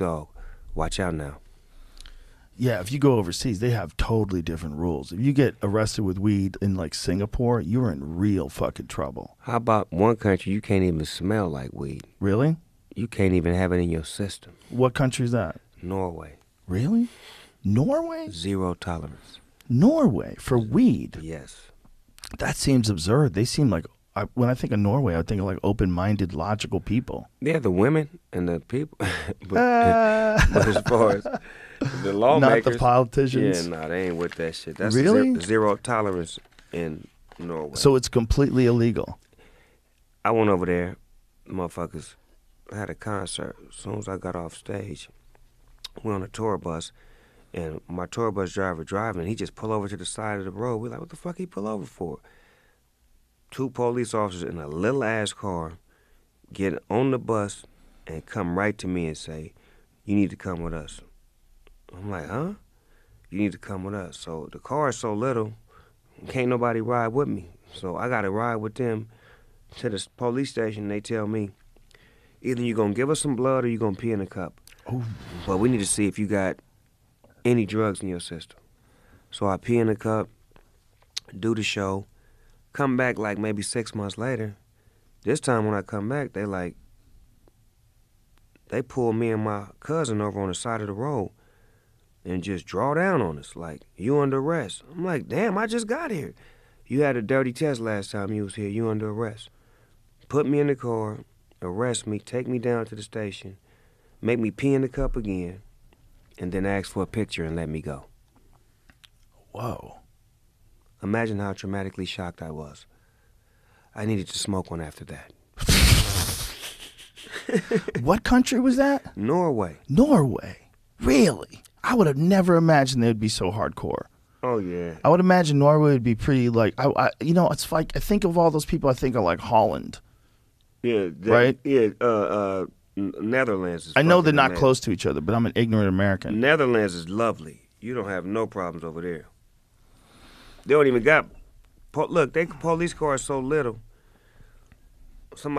dog. Watch out now. Yeah, if you go overseas, they have totally different rules. If you get arrested with weed in like Singapore, you're in real fucking trouble. How about one country you can't even smell like weed? Really? You can't even have it in your system. What country is that? Norway. Really? Norway? Zero tolerance. Norway for weed. Yes. That seems absurd. They seem like I, when I think of Norway, I think of like open-minded, logical people. Yeah, the women and the people. but, Uh, but as far as the lawmakers, not the politicians. Yeah, no, they ain't with that shit. That's Really? zero, zero tolerance in Norway. So it's completely illegal. I went over there, motherfuckers. I had a concert. As soon as I got off stage, we're on a tour bus, and my tour bus driver driving. He just pull over to the side of the road. We're like, what the fuck he pull over for? Two police officers in a little ass car get on the bus and come right to me and say, "You need to come with us." I'm like, "Huh? You need to come with us." So the car is so little, can't nobody ride with me. So I got to ride with them to the police station. They tell me, either you're gonna give us some blood or you're gonna pee in a cup. Oh. But we need to see if you got any drugs in your system. So I pee in a cup, do the show, come back like maybe six months later. This time when I come back, they like they pull me and my cousin over on the side of the road and just draw down on us like you under arrest. I'm like, damn, I just got here. You had a dirty test last time you was here. You under arrest. Put me in the car, arrest me, take me down to the station, make me pee in the cup again, and then ask for a picture and let me go. Whoa. Imagine how traumatically shocked I was. I needed to smoke one after that. what country was that? Norway. Norway. Really? I would have never imagined they'd be so hardcore. Oh yeah. I would imagine Norway would be pretty like I, I you know it's like I think of all those people I think of like Holland. Yeah. that- Right? Yeah. Uh. Uh. Netherlands. Is I know they're not close to each other, but I'm an ignorant American. Netherlands is lovely. You don't have no problems over there. They don't even got. Look, they police cars so little. Somebody.